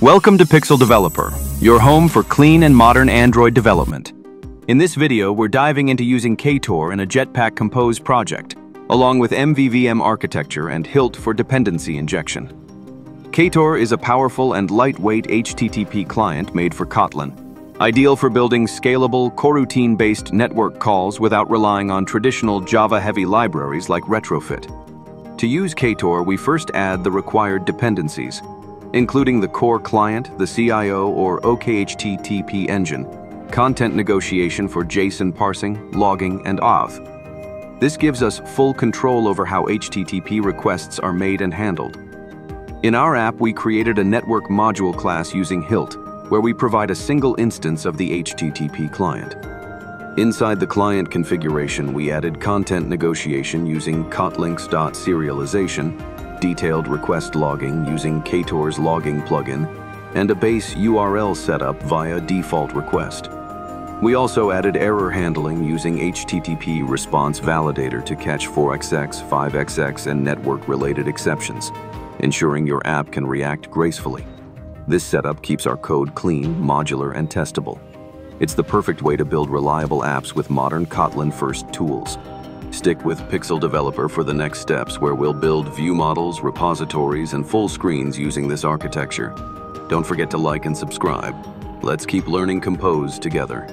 Welcome to Pixel Developer, your home for clean and modern Android development. In this video, we're diving into using Ktor in a Jetpack Compose project, along with MVVM architecture and HILT for dependency injection. Ktor is a powerful and lightweight HTTP client made for Kotlin, ideal for building scalable, coroutine-based network calls without relying on traditional Java-heavy libraries like Retrofit. To use Ktor, we first add the required dependencies, including the core client, the CIO or OKHTTP engine, content negotiation for JSON parsing, logging, and auth. This gives us full control over how HTTP requests are made and handled. In our app, we created a network module class using HILT, where we provide a single instance of the HTTP client. Inside the client configuration, we added content negotiation using kotlinx.serialization, detailed request logging using Ktor's logging plugin, and a base URL setup via default request. We also added error handling using HTTP response validator to catch 4xx, 5xx, and network-related exceptions, ensuring your app can react gracefully. This setup keeps our code clean, modular, and testable. It's the perfect way to build reliable apps with modern Kotlin-first tools. Stick with Pixel Developer for the next steps where we'll build view models, repositories, and full screens using this architecture. Don't forget to like and subscribe. Let's keep learning Compose together.